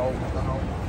canal, canal.